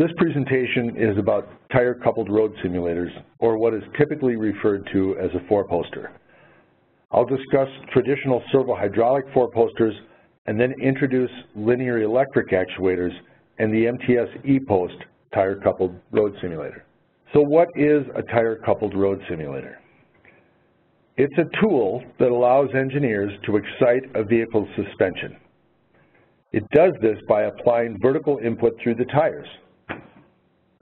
This presentation is about tire-coupled road simulators, or what is typically referred to as a four-poster. I'll discuss traditional servo-hydraulic four-posters and then introduce linear electric actuators and the MTS ePost tire-coupled road simulator. So what is a tire-coupled road simulator? It's a tool that allows engineers to excite a vehicle's suspension. It does this by applying vertical input through the tires.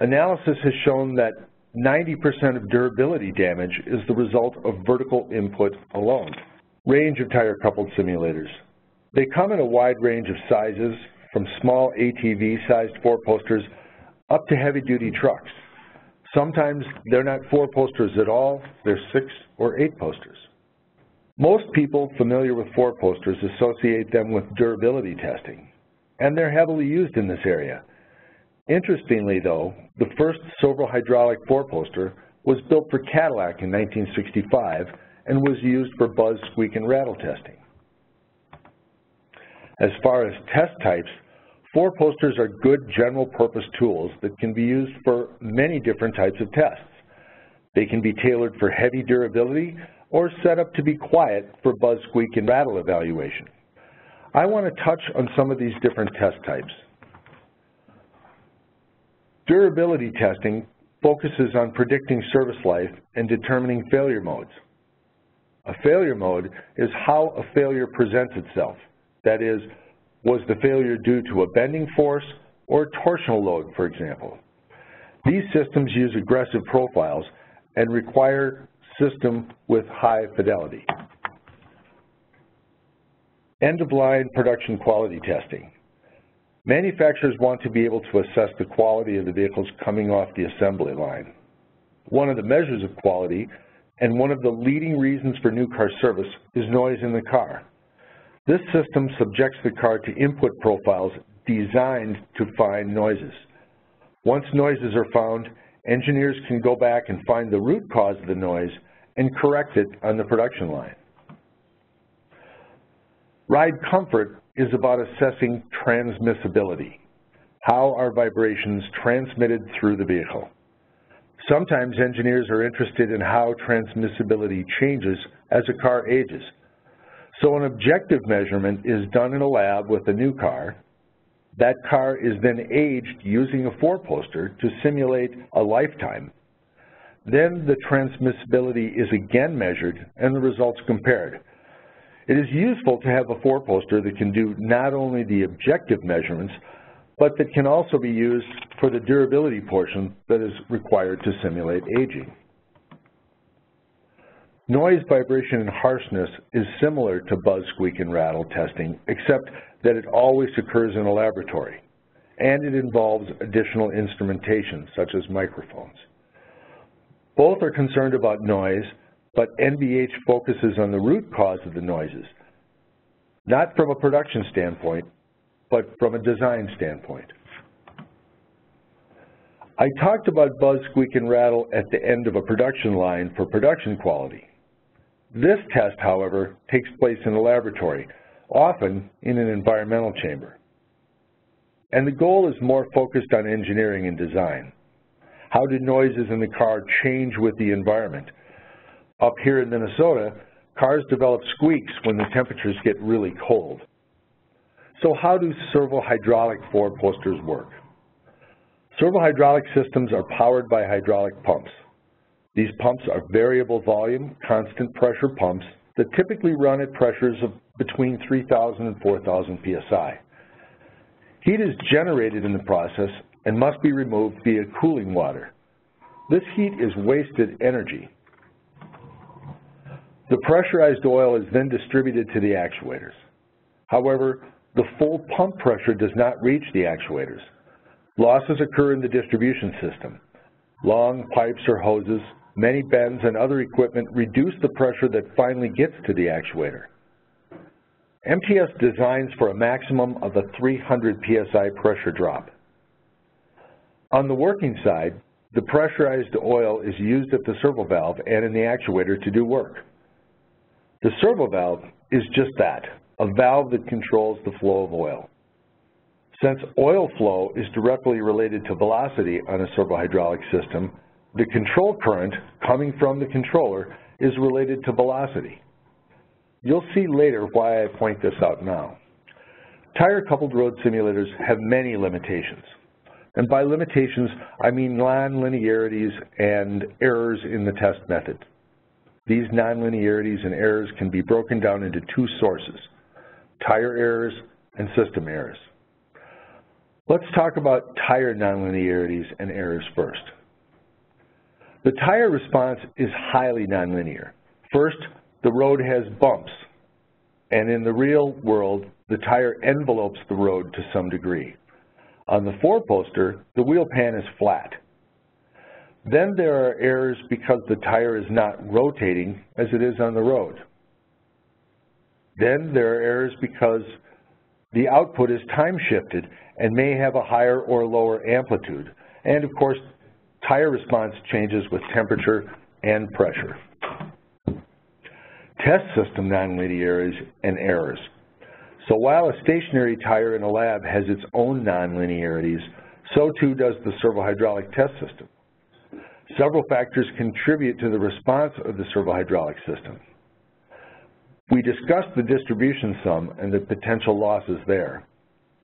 Analysis has shown that 90% of durability damage is the result of vertical input alone. Range of tire-coupled simulators. They come in a wide range of sizes, from small ATV-sized four-posters up to heavy-duty trucks. Sometimes they're not four-posters at all, they're six or eight-posters. Most people familiar with four-posters associate them with durability testing, and they're heavily used in this area. Interestingly though, the first servo-hydraulic four-poster was built for Cadillac in 1965 and was used for buzz, squeak, and rattle testing. As far as test types, four posters are good general purpose tools that can be used for many different types of tests. They can be tailored for heavy durability or set up to be quiet for buzz, squeak, and rattle evaluation. I want to touch on some of these different test types. Durability testing focuses on predicting service life and determining failure modes. A failure mode is how a failure presents itself. That is, was the failure due to a bending force or torsional load, for example? These systems use aggressive profiles and require system with high fidelity. End-of-line production quality testing. Manufacturers want to be able to assess the quality of the vehicles coming off the assembly line. One of the measures of quality and one of the leading reasons for new car service is noise in the car. This system subjects the car to input profiles designed to find noises. Once noises are found, engineers can go back and find the root cause of the noise and correct it on the production line. Ride comfort is about assessing transmissibility. How are vibrations transmitted through the vehicle? Sometimes engineers are interested in how transmissibility changes as a car ages. So an objective measurement is done in a lab with a new car. That car is then aged using a four-poster to simulate a lifetime. Then the transmissibility is again measured and the results compared. It is useful to have a four-poster that can do not only the objective measurements, but that can also be used for the durability portion that is required to simulate aging. Noise, vibration, and harshness is similar to buzz, squeak, and rattle testing, except that it always occurs in a laboratory, and it involves additional instrumentation, such as microphones. Both are concerned about noise, but NVH focuses on the root cause of the noises, not from a production standpoint, but from a design standpoint. I talked about buzz, squeak, and rattle at the end of a production line for production quality. This test, however, takes place in a laboratory, often in an environmental chamber. And the goal is more focused on engineering and design. How do noises in the car change with the environment? Up here in Minnesota, cars develop squeaks when the temperatures get really cold. So how do servo-hydraulic four-posters work? Servo-hydraulic systems are powered by hydraulic pumps. These pumps are variable volume, constant pressure pumps that typically run at pressures of between 3,000 and 4,000 psi. Heat is generated in the process and must be removed via cooling water. This heat is wasted energy the pressurized oil is then distributed to the actuators. However, the full pump pressure does not reach the actuators. Losses occur in the distribution system. Long pipes or hoses, many bends, and other equipment reduce the pressure that finally gets to the actuator. MTS designs for a maximum of a 300 psi pressure drop. On the working side, the pressurized oil is used at the servo valve and in the actuator to do work. The servo valve is just that, a valve that controls the flow of oil. Since oil flow is directly related to velocity on a servohydraulic system, the control current coming from the controller is related to velocity. You'll see later why I point this out now. Tire-coupled road simulators have many limitations. And by limitations, I mean non-linearities and errors in the test method. These nonlinearities and errors can be broken down into two sources, tire errors and system errors. Let's talk about tire nonlinearities and errors first. The tire response is highly nonlinear. First, the road has bumps, and in the real world, the tire envelopes the road to some degree. On the four-poster, the wheel pan is flat. Then there are errors because the tire is not rotating as it is on the road. Then there are errors because the output is time shifted and may have a higher or lower amplitude. And of course, tire response changes with temperature and pressure. Test system nonlinearities and errors. So while a stationary tire in a lab has its own nonlinearities, so too does the servohydraulic test system. Several factors contribute to the response of the servohydraulic system. We discussed the distribution sum and the potential losses there.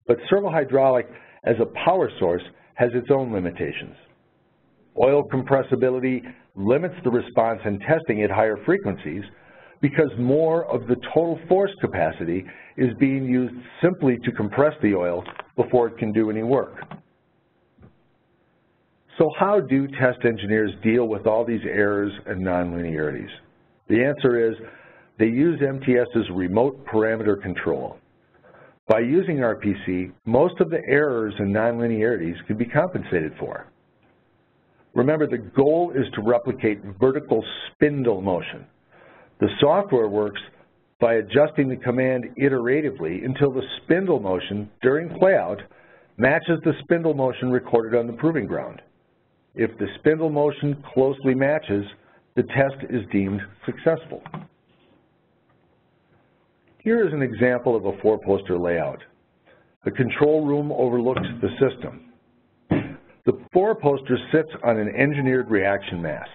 But servohydraulic as a power source has its own limitations. Oil compressibility limits the response in testing at higher frequencies because more of the total force capacity is being used simply to compress the oil before it can do any work. So how do test engineers deal with all these errors and nonlinearities? The answer is they use MTS's remote parameter control. By using RPC, most of the errors and nonlinearities can be compensated for. Remember, the goal is to replicate vertical spindle motion. The software works by adjusting the command iteratively until the spindle motion during playout matches the spindle motion recorded on the proving ground. If the spindle motion closely matches, the test is deemed successful. Here is an example of a four-poster layout. The control room overlooks the system. The four-poster sits on an engineered reaction mass.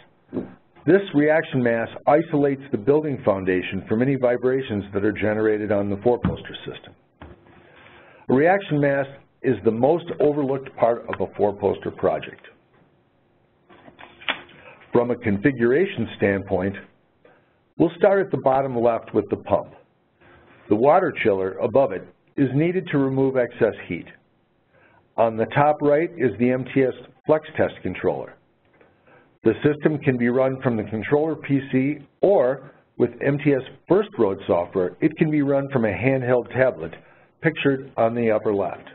This reaction mass isolates the building foundation from any vibrations that are generated on the four-poster system. A reaction mass is the most overlooked part of a four-poster project. From a configuration standpoint, we'll start at the bottom left with the pump. The water chiller above it is needed to remove excess heat. On the top right is the MTS Flex Test controller. The system can be run from the controller PC or with MTS First Road software, it can be run from a handheld tablet pictured on the upper left.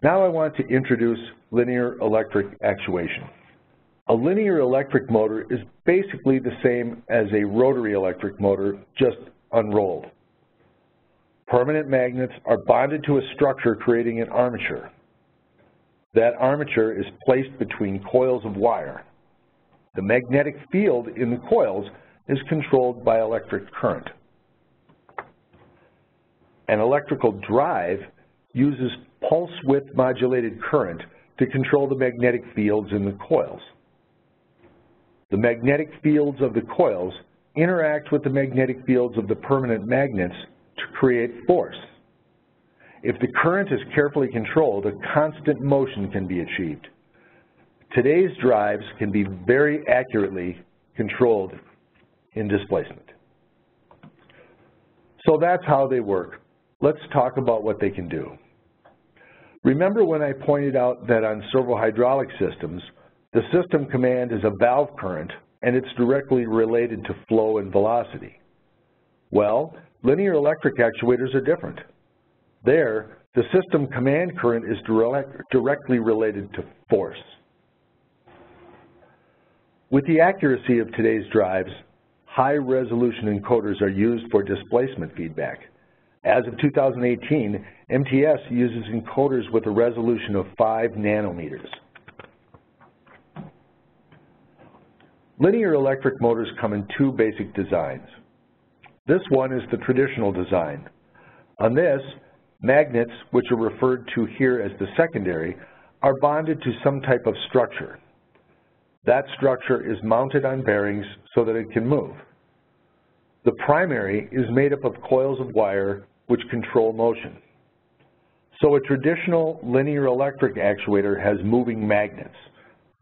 Now I want to introduce linear electric actuation. A linear electric motor is basically the same as a rotary electric motor, just unrolled. Permanent magnets are bonded to a structure creating an armature. That armature is placed between coils of wire. The magnetic field in the coils is controlled by electric current. An electrical drive uses pulse width modulated current to control the magnetic fields in the coils. The magnetic fields of the coils interact with the magnetic fields of the permanent magnets to create force. If the current is carefully controlled, a constant motion can be achieved. Today's drives can be very accurately controlled in displacement. So that's how they work. Let's talk about what they can do. Remember when I pointed out that on servo hydraulic systems, the system command is a valve current and it's directly related to flow and velocity. Well, Linear electric actuators are different. There, the system command current is direct, directly related to force. With the accuracy of today's drives, high-resolution encoders are used for displacement feedback. As of 2018, MTS uses encoders with a resolution of 5 nanometers. Linear electric motors come in two basic designs. This one is the traditional design. On this, Magnets, which are referred to here as the secondary, are bonded to some type of structure. That structure is mounted on bearings so that it can move. The primary is made up of coils of wire which control motion. So a traditional linear electric actuator has moving magnets.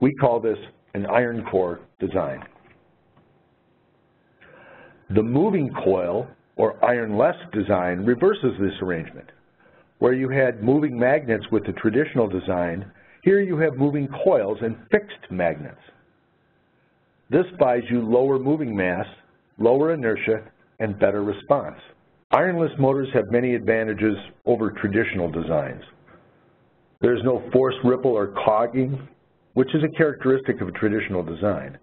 We call this an iron core design. The moving coil, or ironless design, reverses this arrangement. Where you had moving magnets with the traditional design, here you have moving coils and fixed magnets. This buys you lower moving mass, lower inertia, and better response. Ironless motors have many advantages over traditional designs. There's no force ripple or cogging, which is a characteristic of a traditional design.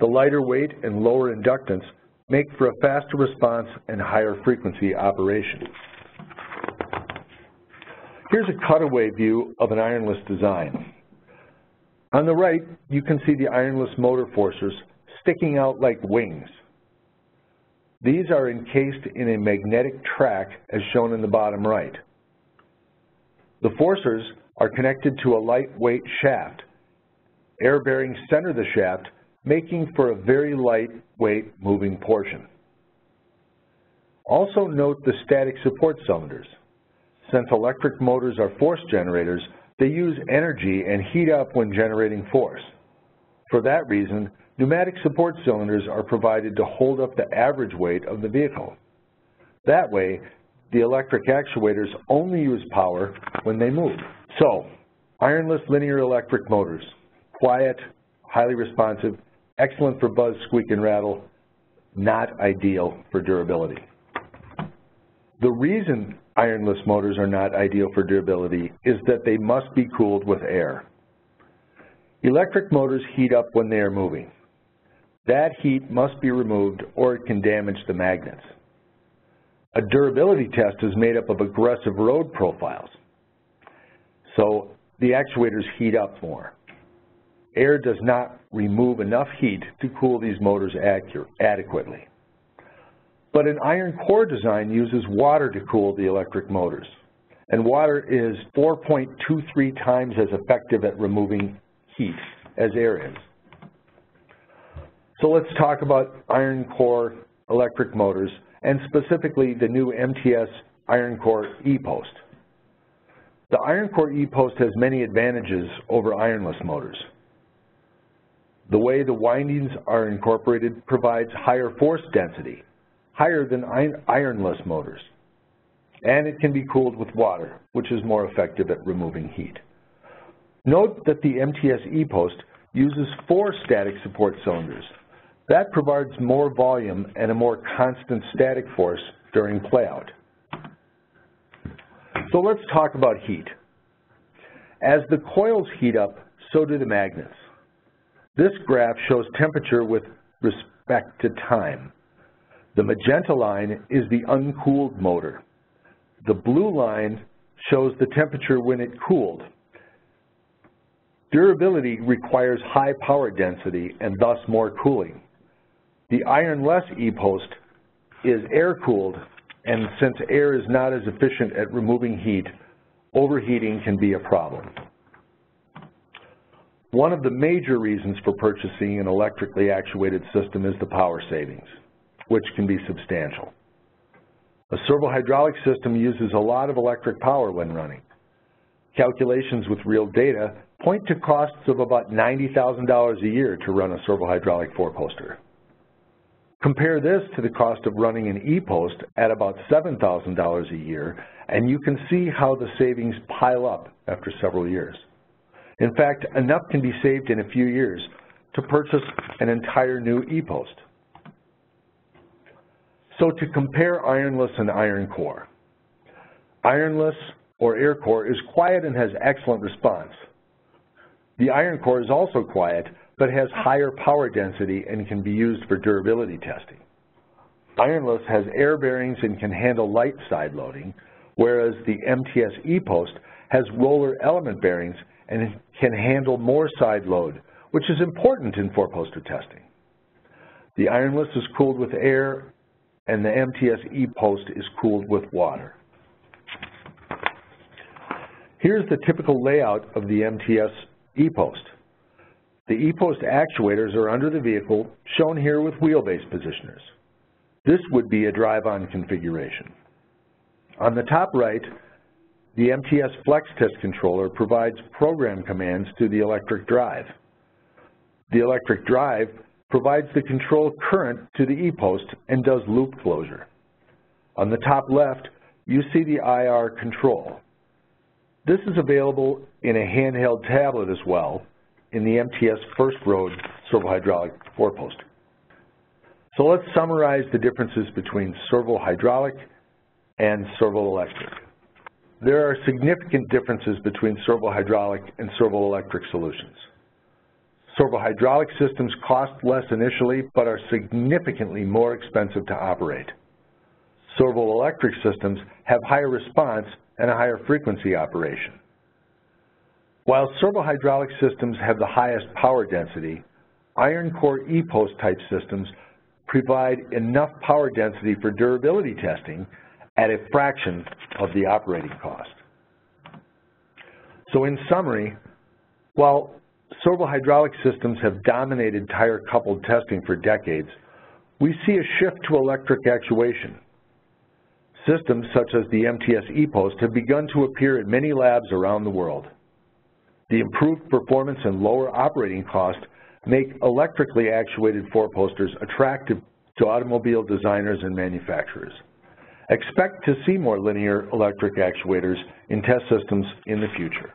The lighter weight and lower inductance make for a faster response and higher frequency operation. Here's a cutaway view of an ironless design. On the right, you can see the ironless motor forcers sticking out like wings. These are encased in a magnetic track as shown in the bottom right. The forcers are connected to a lightweight shaft. Air bearings center the shaft, making for a very lightweight moving portion. Also note the static support cylinders. Since electric motors are force generators, they use energy and heat up when generating force. For that reason, pneumatic support cylinders are provided to hold up the average weight of the vehicle. That way, the electric actuators only use power when they move. So, ironless linear electric motors, quiet, highly responsive, excellent for buzz, squeak, and rattle, not ideal for durability. The reason ironless motors are not ideal for durability is that they must be cooled with air. Electric motors heat up when they are moving. That heat must be removed or it can damage the magnets. A durability test is made up of aggressive road profiles. So the actuators heat up more. Air does not remove enough heat to cool these motors adequately. But an iron core design uses water to cool the electric motors. And water is 4.23 times as effective at removing heat as air is. So let's talk about iron core electric motors and specifically the new MTS iron core E-post. The iron core E-post has many advantages over ironless motors. The way the windings are incorporated provides higher force density, higher than ironless motors. And it can be cooled with water, which is more effective at removing heat. Note that the MTS E-post uses four static support cylinders. That provides more volume and a more constant static force during playout. So let's talk about heat. As the coils heat up, so do the magnets. This graph shows temperature with respect to time. The magenta line is the uncooled motor. The blue line shows the temperature when it cooled. Durability requires high power density and thus more cooling. The ironless E-post is air-cooled, and since air is not as efficient at removing heat, overheating can be a problem. One of the major reasons for purchasing an electrically actuated system is the power savings which can be substantial. A servo-hydraulic system uses a lot of electric power when running. Calculations with real data point to costs of about $90,000 a year to run a servo-hydraulic four-poster. Compare this to the cost of running an E-post at about $7,000 a year, and you can see how the savings pile up after several years. In fact, enough can be saved in a few years to purchase an entire new E-post. So to compare ironless and iron core, ironless or air core is quiet and has excellent response. The iron core is also quiet but has higher power density and can be used for durability testing. Ironless has air bearings and can handle light side loading, whereas the MTS E-Post has roller element bearings and can handle more side load, which is important in four-poster testing. The ironless is cooled with air and the MTS E-post is cooled with water. Here's the typical layout of the MTS E-post. The E-post actuators are under the vehicle, shown here with wheelbase positioners. This would be a drive-on configuration. On the top right, the MTS Flex Test Controller provides program commands to the electric drive. The electric drive provides the control current to the E-post and does loop closure. On the top left, you see the IR control. This is available in a handheld tablet as well in the MTS First Road servo-hydraulic four-poster. So let's summarize the differences between servo-hydraulic and servo-electric. There are significant differences between servo-hydraulic and servo-electric solutions. Servo-hydraulic systems cost less initially, but are significantly more expensive to operate. Servo-electric systems have higher response and a higher frequency operation. While servo-hydraulic systems have the highest power density, iron core E-post type systems provide enough power density for durability testing at a fraction of the operating cost. So in summary, while servo-hydraulic systems have dominated tire-coupled testing for decades, we see a shift to electric actuation. Systems such as the MTS E-Post have begun to appear in many labs around the world. The improved performance and lower operating cost make electrically actuated four-posters attractive to automobile designers and manufacturers. Expect to see more linear electric actuators in test systems in the future.